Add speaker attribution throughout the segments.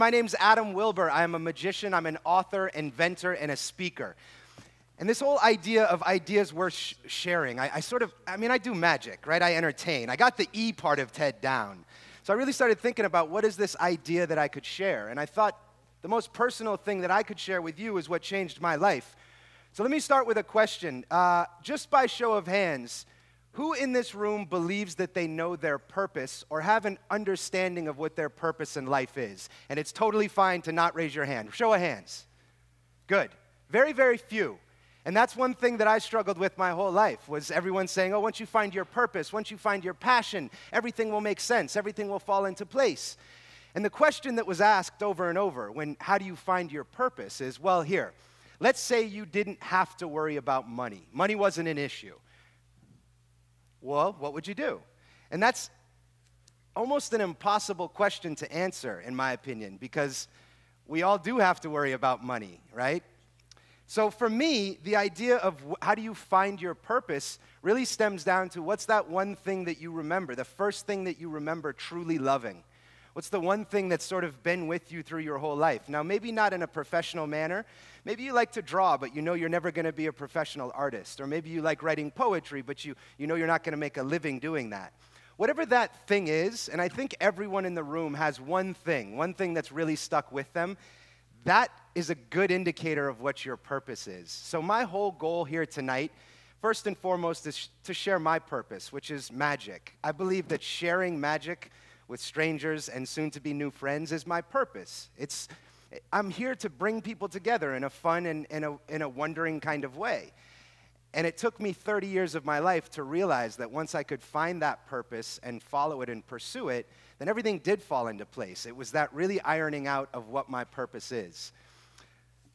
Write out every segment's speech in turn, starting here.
Speaker 1: My name's Adam Wilber. I am a magician, I'm an author, inventor, and a speaker. And this whole idea of ideas worth sh- sharing, I, I, sort of, I mean, I do magic, right? I entertain. I got the E part of TED down. So I really started thinking about what is this idea that I could share. And I thought the most personal thing that I could share with you is what changed my life. So let me start with a question. Uh, just by show of hands, who in this room believes that they know their purpose or have an understanding of what their purpose in life is? And it's totally fine to not raise your hand. Show of hands. Good. Very, very few. And that's one thing that I struggled with my whole life was everyone saying, "Oh, once you find your purpose, once you find your passion, everything will make sense, everything will fall into place." And the question that was asked over and over when how do you find your purpose is, well, here. Let's say you didn't have to worry about money. Money wasn't an issue. Well, what would you do? And that's almost an impossible question to answer, in my opinion, because we all do have to worry about money, right? So for me, the idea of how do you find your purpose really stems down to what's that one thing that you remember, the first thing that you remember truly loving? What's the one thing that's sort of been with you through your whole life? Now, maybe not in a professional manner. Maybe you like to draw, but you know you're never going to be a professional artist. Or maybe you like writing poetry, but you, you know you're not going to make a living doing that. Whatever that thing is, and I think everyone in the room has one thing, one thing that's really stuck with them, that is a good indicator of what your purpose is. So, my whole goal here tonight, first and foremost, is to share my purpose, which is magic. I believe that sharing magic with strangers and soon to be new friends is my purpose. It's, I'm here to bring people together in a fun and in a, in a wondering kind of way. And it took me 30 years of my life to realize that once I could find that purpose and follow it and pursue it, then everything did fall into place. It was that really ironing out of what my purpose is.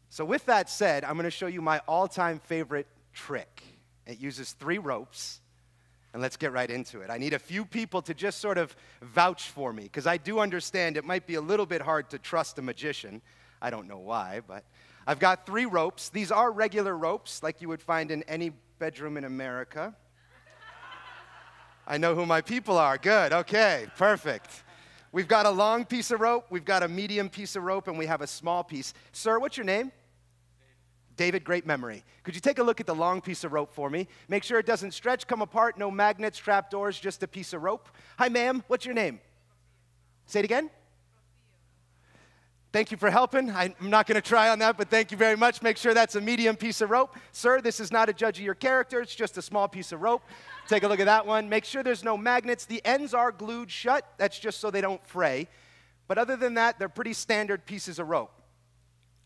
Speaker 1: So, with that said, I'm going to show you my all time favorite trick. It uses three ropes and let's get right into it. I need a few people to just sort of vouch for me, because I do understand it might be a little bit hard to trust a magician. I don't know why, but I've got three ropes. These are regular ropes, like you would find in any bedroom in America. I know who my people are. Good, okay, perfect. We've got a long piece of rope, we've got a medium piece of rope, and we have a small piece. Sir, what's your name? David, great memory. Could you take a look at the long piece of rope for me? Make sure it doesn't stretch, come apart, no magnets, trap doors, just a piece of rope. Hi, ma'am, what's your name? Say it again. Thank you for helping. I'm not going to try on that, but thank you very much. Make sure that's a medium piece of rope. Sir, this is not a judge of your character, it's just a small piece of rope. Take a look at that one. Make sure there's no magnets. The ends are glued shut. That's just so they don't fray. But other than that, they're pretty standard pieces of rope.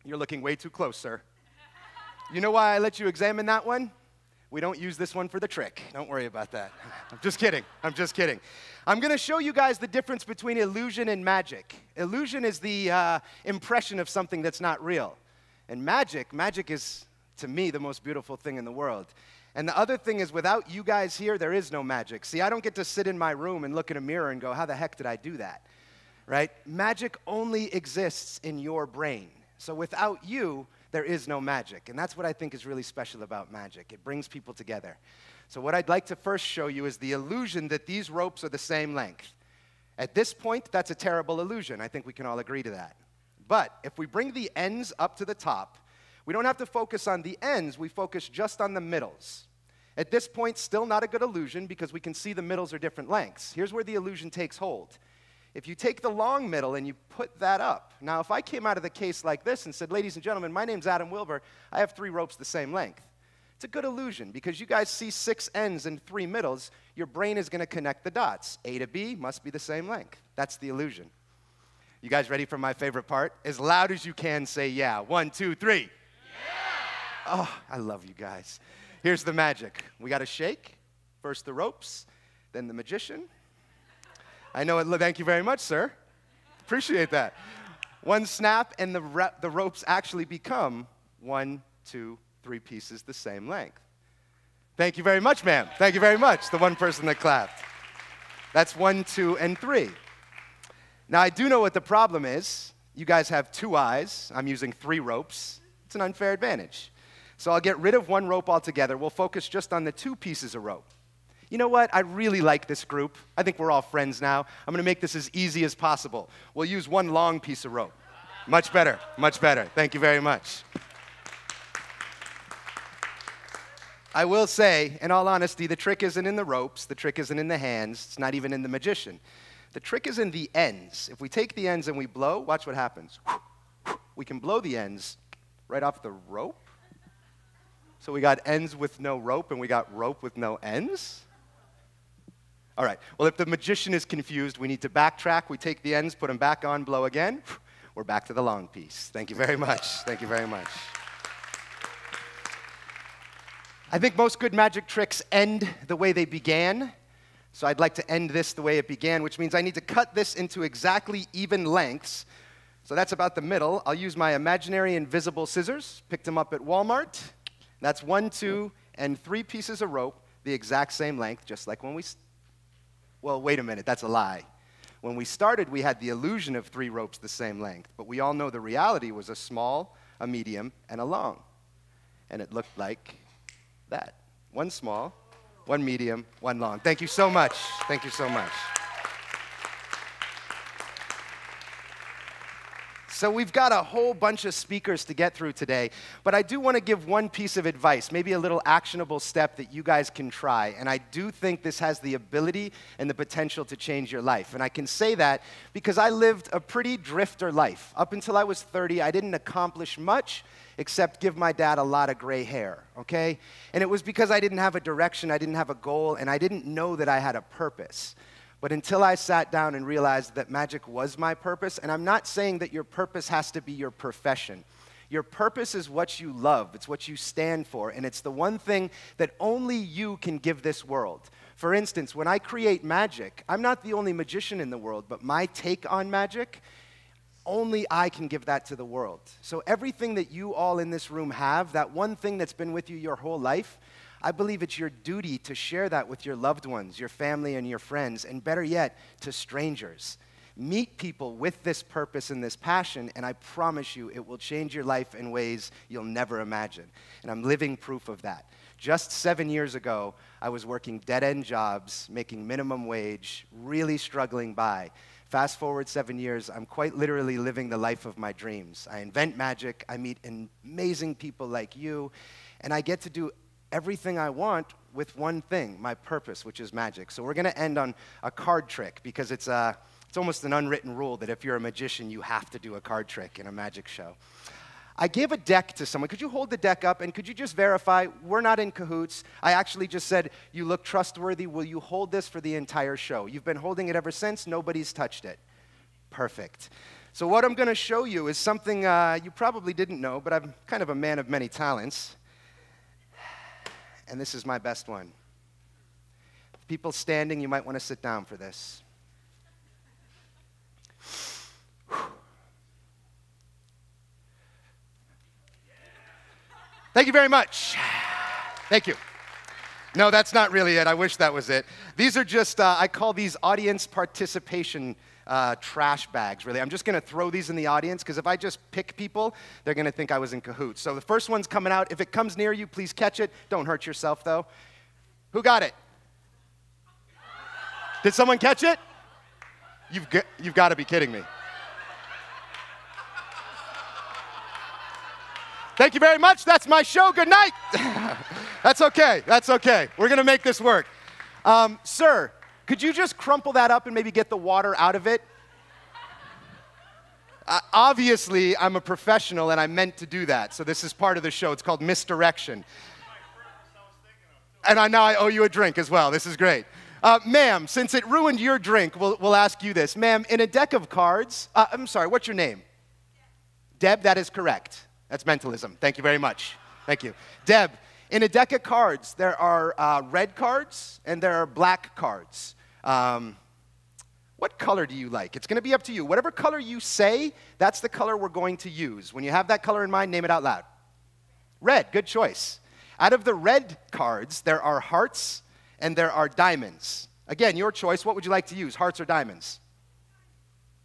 Speaker 1: You're looking way too close, sir. You know why I let you examine that one? We don't use this one for the trick. Don't worry about that. I'm just kidding. I'm just kidding. I'm going to show you guys the difference between illusion and magic. Illusion is the uh, impression of something that's not real. And magic, magic is, to me, the most beautiful thing in the world. And the other thing is, without you guys here, there is no magic. See, I don't get to sit in my room and look in a mirror and go, how the heck did I do that? Right? Magic only exists in your brain. So without you, there is no magic. And that's what I think is really special about magic. It brings people together. So, what I'd like to first show you is the illusion that these ropes are the same length. At this point, that's a terrible illusion. I think we can all agree to that. But if we bring the ends up to the top, we don't have to focus on the ends, we focus just on the middles. At this point, still not a good illusion because we can see the middles are different lengths. Here's where the illusion takes hold. If you take the long middle and you put that up, now if I came out of the case like this and said, ladies and gentlemen, my name's Adam Wilber, I have three ropes the same length. It's a good illusion because you guys see six ends and three middles, your brain is going to connect the dots. A to B must be the same length. That's the illusion. You guys ready for my favorite part? As loud as you can, say yeah. One, two, three. Yeah! Oh, I love you guys. Here's the magic we got to shake. First the ropes, then the magician, I know it. Thank you very much, sir. Appreciate that. One snap, and the, the ropes actually become one, two, three pieces the same length. Thank you very much, ma'am. Thank you very much, the one person that clapped. That's one, two, and three. Now, I do know what the problem is. You guys have two eyes. I'm using three ropes. It's an unfair advantage. So I'll get rid of one rope altogether. We'll focus just on the two pieces of rope you know what? I really like this group. I think we're all friends now. I'm going to make this as easy as possible. We'll use one long piece of rope. Much better, much better. Thank you very much. I will say, in all honesty, the trick isn't in the ropes, the trick isn't in the hands, it's not even in the magician. The trick is in the ends. If we take the ends and we blow, watch what happens. We can blow the ends right off the rope. So we got ends with no rope and we got rope with no ends. All right, well, if the magician is confused, we need to backtrack. We take the ends, put them back on, blow again. We're back to the long piece. Thank you very much. Thank you very much. I think most good magic tricks end the way they began. So I'd like to end this the way it began, which means I need to cut this into exactly even lengths. So that's about the middle. I'll use my imaginary invisible scissors. Picked them up at Walmart. That's one, two, and three pieces of rope, the exact same length, just like when we. Well, wait a minute, that's a lie. When we started, we had the illusion of three ropes the same length, but we all know the reality was a small, a medium, and a long. And it looked like that one small, one medium, one long. Thank you so much. Thank you so much. So, we've got a whole bunch of speakers to get through today, but I do want to give one piece of advice, maybe a little actionable step that you guys can try. And I do think this has the ability and the potential to change your life. And I can say that because I lived a pretty drifter life. Up until I was 30, I didn't accomplish much except give my dad a lot of gray hair, okay? And it was because I didn't have a direction, I didn't have a goal, and I didn't know that I had a purpose. But until I sat down and realized that magic was my purpose, and I'm not saying that your purpose has to be your profession. Your purpose is what you love, it's what you stand for, and it's the one thing that only you can give this world. For instance, when I create magic, I'm not the only magician in the world, but my take on magic, only I can give that to the world. So everything that you all in this room have, that one thing that's been with you your whole life, I believe it's your duty to share that with your loved ones, your family, and your friends, and better yet, to strangers. Meet people with this purpose and this passion, and I promise you it will change your life in ways you'll never imagine. And I'm living proof of that. Just seven years ago, I was working dead end jobs, making minimum wage, really struggling by. Fast forward seven years, I'm quite literally living the life of my dreams. I invent magic, I meet amazing people like you, and I get to do everything I want with one thing, my purpose, which is magic. So we're going to end on a card trick because it's, a, uh, it's almost an unwritten rule that if you're a magician, you have to do a card trick in a magic show. I gave a deck to someone. Could you hold the deck up and could you just verify we're not in cahoots? I actually just said, You look trustworthy. Will you hold this for the entire show? You've been holding it ever since. Nobody's touched it. Perfect. So, what I'm going to show you is something uh, you probably didn't know, but I'm kind of a man of many talents and this is my best one. People standing, you might want to sit down for this. Thank you very much. Thank you. No, that's not really it. I wish that was it. These are just, uh, I call these audience participation uh, trash bags, really. I'm just going to throw these in the audience because if I just pick people, they're going to think I was in cahoots. So the first one's coming out. If it comes near you, please catch it. Don't hurt yourself, though. Who got it? Did someone catch it? You've, got, you've got to be kidding me. Thank you very much. That's my show. Good night. That's okay. That's okay. We're going to make this work. Um, sir, could you just crumple that up and maybe get the water out of it? Uh, obviously, I'm a professional and I meant to do that. So this is part of the show. It's called Misdirection. And I now I owe you a drink as well. This is great. Uh, ma'am, since it ruined your drink, we'll, we'll ask you this. Ma'am, in a deck of cards, uh, I'm sorry, what's your name? Deb, that is correct. That's mentalism. Thank you very much. Thank you. Deb, in a deck of cards, there are uh, red cards and there are black cards. Um, what color do you like? It's going to be up to you. Whatever color you say, that's the color we're going to use. When you have that color in mind, name it out loud. Red, good choice. Out of the red cards, there are hearts and there are diamonds. Again, your choice. What would you like to use, hearts or diamonds?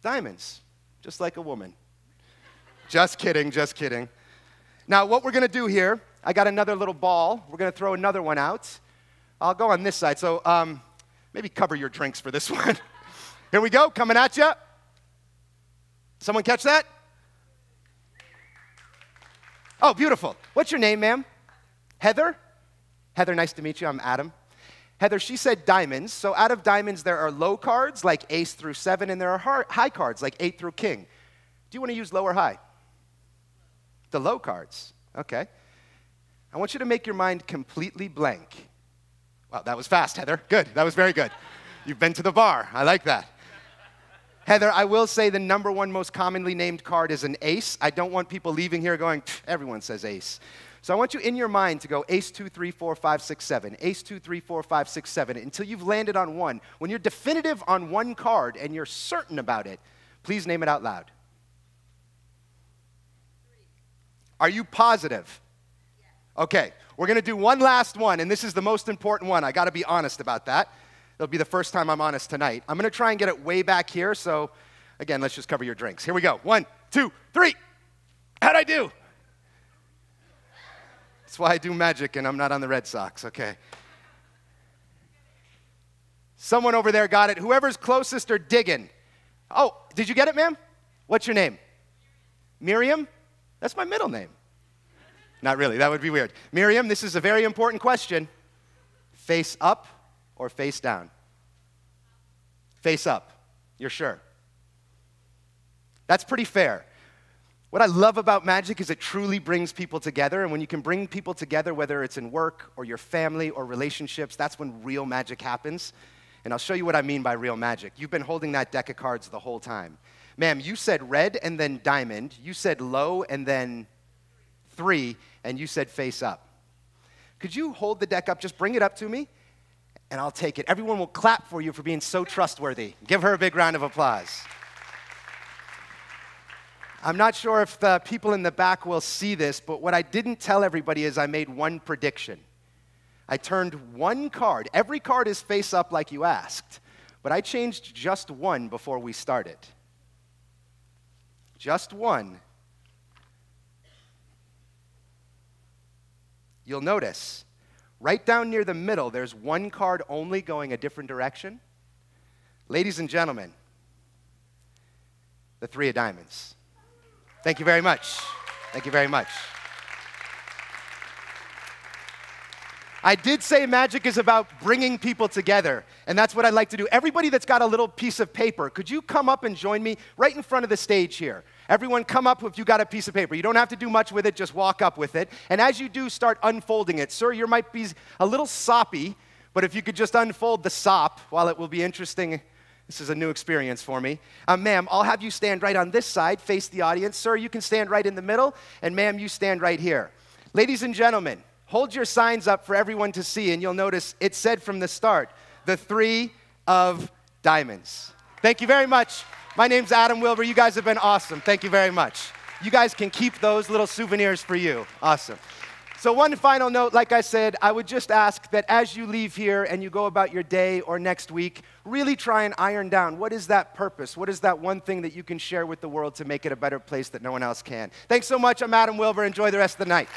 Speaker 1: Diamonds, just like a woman. just kidding, just kidding. Now, what we're going to do here, I got another little ball. We're going to throw another one out. I'll go on this side. So, um, Maybe cover your drinks for this one. Here we go, coming at you. Someone catch that? Oh, beautiful. What's your name, ma'am? Heather? Heather, nice to meet you. I'm Adam. Heather, she said diamonds. So out of diamonds, there are low cards like ace through seven, and there are high cards like eight through king. Do you want to use low or high? The low cards. Okay. I want you to make your mind completely blank. Wow, that was fast, Heather. Good. That was very good. You've been to the bar. I like that. Heather, I will say the number one most commonly named card is an ace. I don't want people leaving here going, everyone says ace. So I want you in your mind to go ace two, three, four, five, six, seven, ace two, three, four, five, six, seven, until you've landed on one. When you're definitive on one card and you're certain about it, please name it out loud. Are you positive? Okay, we're gonna do one last one, and this is the most important one. I gotta be honest about that. It'll be the first time I'm honest tonight. I'm gonna try and get it way back here, so again, let's just cover your drinks. Here we go. One, two, three. How'd I do? That's why I do magic and I'm not on the Red Sox, okay? Someone over there got it. Whoever's closest are digging. Oh, did you get it, ma'am? What's your name? Miriam? That's my middle name. Not really, that would be weird. Miriam, this is a very important question. Face up or face down? Face up. You're sure? That's pretty fair. What I love about magic is it truly brings people together. And when you can bring people together, whether it's in work or your family or relationships, that's when real magic happens. And I'll show you what I mean by real magic. You've been holding that deck of cards the whole time. Ma'am, you said red and then diamond. You said low and then three, and you said face up. Could you hold the deck up? Just bring it up to me, and I'll take it. Everyone will clap for you for being so trustworthy. Give her a big round of applause. I'm not sure if the people in the back will see this, but what I didn't tell everybody is I made one prediction. I turned one card. Every card is face up like you asked, but I changed just one before we started. Just one. You'll notice right down near the middle, there's one card only going a different direction. Ladies and gentlemen, the three of diamonds. Thank you very much. Thank you very much. I did say magic is about bringing people together, and that's what I'd like to do. Everybody that's got a little piece of paper, could you come up and join me right in front of the stage here? Everyone, come up if you got a piece of paper. You don't have to do much with it, just walk up with it. And as you do, start unfolding it. Sir, you might be a little soppy, but if you could just unfold the sop, while it will be interesting this is a new experience for me. Uh, ma'am, I'll have you stand right on this side, face the audience. Sir, you can stand right in the middle. And ma'am, you stand right here. Ladies and gentlemen, hold your signs up for everyone to see, and you'll notice it said from the start the three of diamonds. Thank you very much. My name's Adam Wilber. You guys have been awesome. Thank you very much. You guys can keep those little souvenirs for you. Awesome. So, one final note, like I said, I would just ask that as you leave here and you go about your day or next week, really try and iron down what is that purpose? What is that one thing that you can share with the world to make it a better place that no one else can? Thanks so much. I'm Adam Wilber. Enjoy the rest of the night.